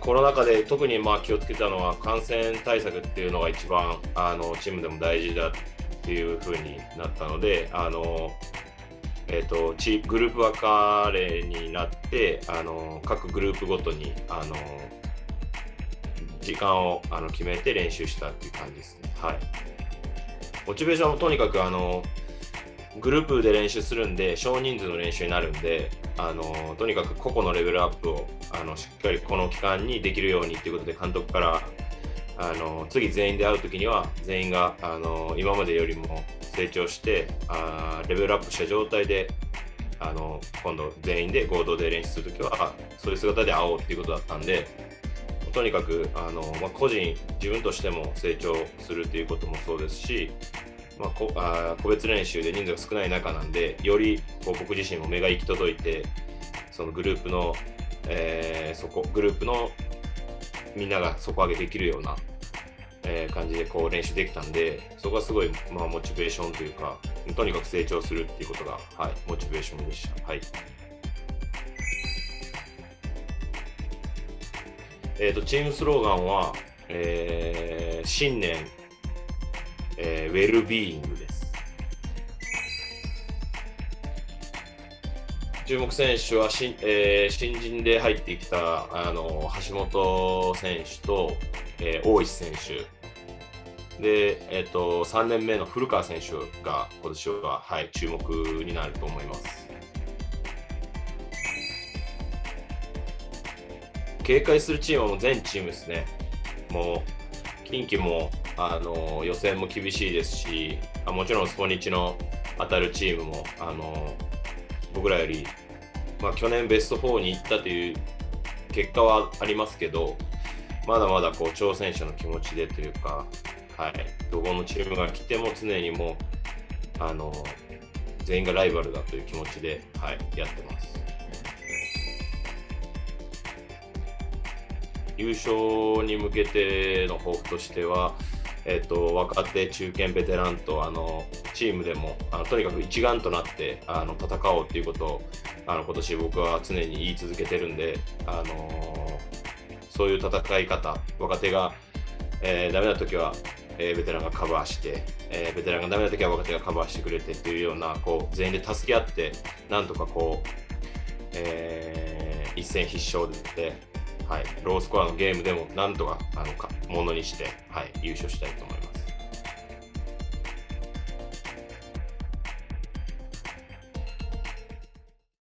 コロナ禍で特にまあ気をつけたのは感染対策っていうのが一番あのチームでも大事だっていう風になったのであの、えーと、チグループ分かれになってあの各グループごとにあの時間をあの決めて練習したっていう感じですね。はい、モチベーションもとにかくあのグループで練習するんで少人数の練習になるんであのとにかく個々のレベルアップをあのしっかりこの期間にできるようにということで監督からあの次全員で会う時には全員があの今までよりも成長してあレベルアップした状態であの今度全員で合同で練習する時はそういう姿で会おうっていうことだったんでとにかくあの、まあ、個人自分としても成長するっていうこともそうですしまあ、こあ個別練習で人数が少ない中なんでよりこう僕自身も目が行き届いてそのグループの、えー、そこグループのみんなが底上げできるような、えー、感じでこう練習できたんでそこはすごい、まあ、モチベーションというかとにかく成長するっていうことが、はい、モチベーションでした。はいえーと、チームスローガンは、えー、新年えー、ウェルビーイングです。注目選手はし、えー、新人で入ってきたあの橋本選手と、えー、大石選手で、えーと、3年目の古川選手が今年は、はい、注目になると思います。警戒するチームはもう全チームですね。もう近畿もあの予選も厳しいですしあもちろんスポニチの当たるチームもあの僕らより、まあ、去年ベスト4に行ったという結果はありますけどまだまだこう挑戦者の気持ちでというか、はい、どこのチームが来ても常にもあの全員がライバルだという気持ちで、はい、やってます。優勝に向けての抱負としては、えーと、若手、中堅、ベテランとあのチームでもあのとにかく一丸となってあの戦おうということをあの今年僕は常に言い続けてるんで、あの、そういう戦い方、若手が、えー、ダメな時は、えー、ベテランがカバーして、えー、ベテランがダメな時は若手がカバーしてくれてっていうようなこう全員で助け合ってなんとかこう、えー、一戦必勝ではい、ロースコアのゲームでもなんとかあのかものにして、はい、優勝したいと思います。